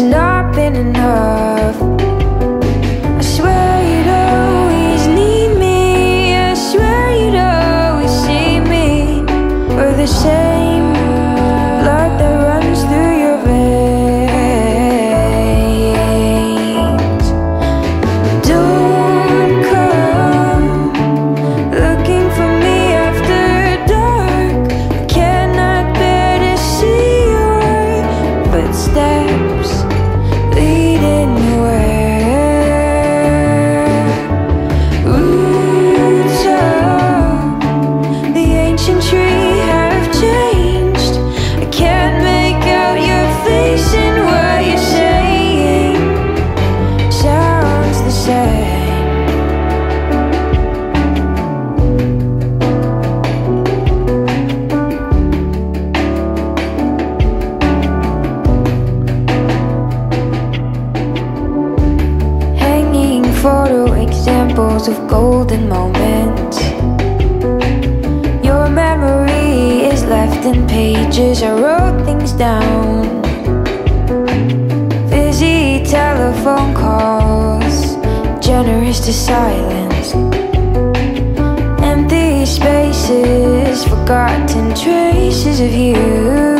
not been enough. examples of golden moments. Your memory is left in pages. I wrote things down. Busy telephone calls Generous to silence. Empty spaces Forgotten traces of you.